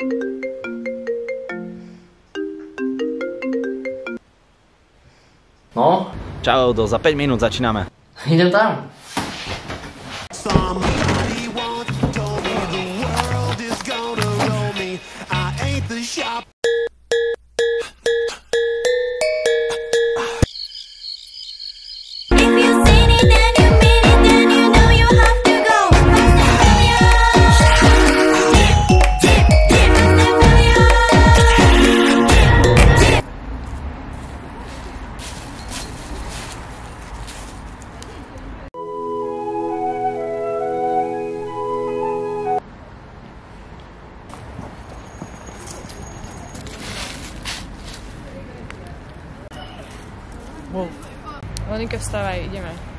No, Čau, do za 5 minút začíname. idem tam. Monika, vstávaj, ideme.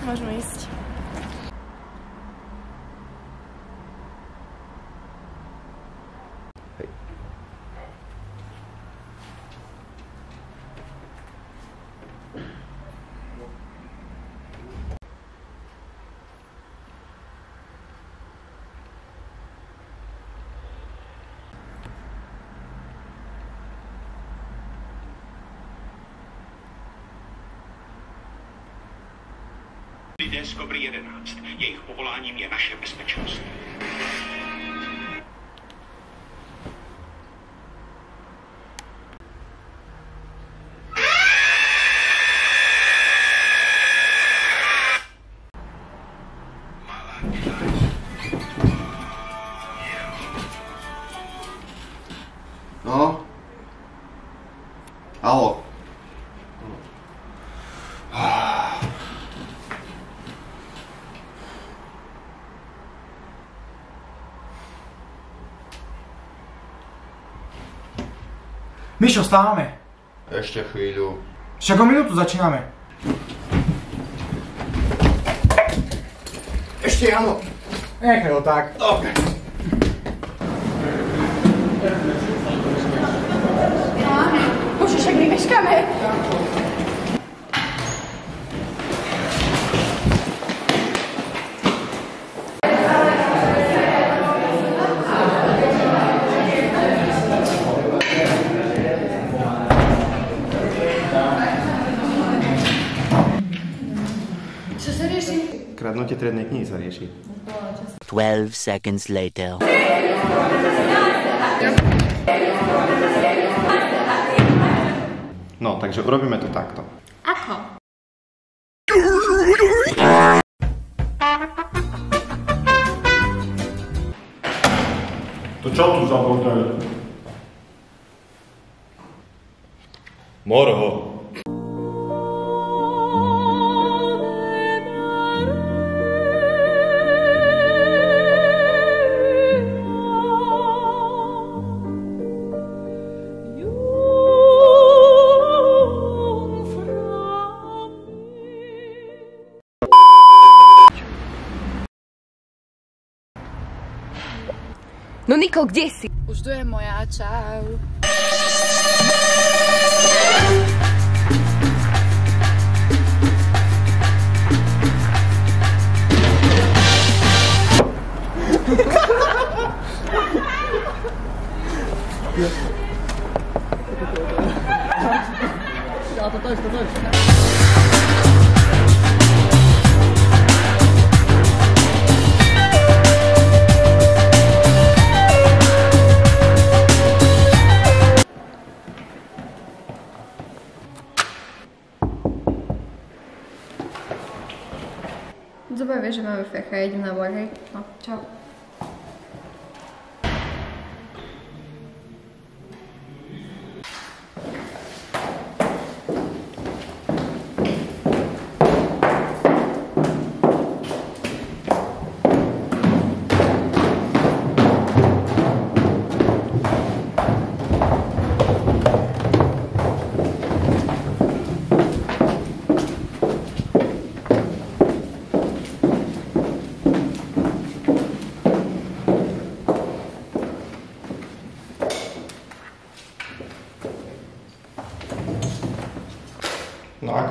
Môžeme ísť. Lidé z Kobry 11. Jejich povoláním je naše bezpečnost. No. Mišo, stávame. Ešte chvíľu. Však o minútu začíname. Ešte áno. Nechaj ho tak. Dobre. Bože, však my meškáme. Kradnutie triednej knihy sa rieši. 12 seconds later. No, takže urobíme to takto. Ako? To čo tu za bordel? Morho. No Niko, kde si? Už tu je moja, čau. Dobre, vieš, že máme fecha, ja idem na vlak, hej? No, čau.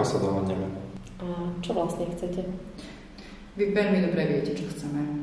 Dohodneme. A čo vlastne chcete? Vy veľmi dobre viete, čo chceme.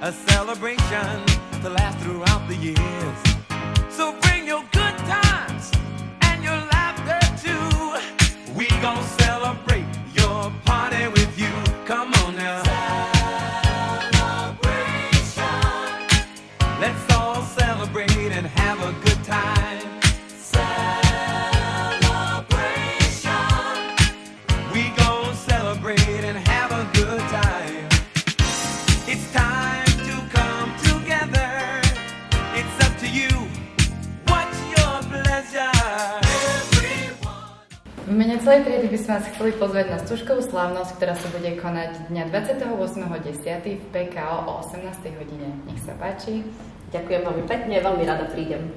A celebration to last throughout the years. So bring your good times and your laughter too. We gon' celebrate your party with you. Come on now. Celebration. Let's all celebrate and have a good time. V mene celej triedy by sme vás chceli pozvať na stúžkovú slávnosť, ktorá sa bude konať dňa 28.10. v PKO o 18. hodine. Nech sa páči. Ďakujem veľmi pekne, veľmi rada prídem.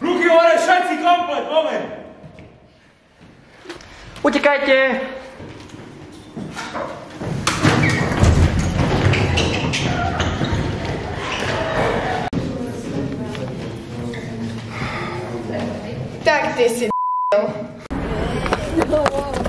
Ruky hore, všetci komplet, moment! Utekajte! Tak ty si d***l.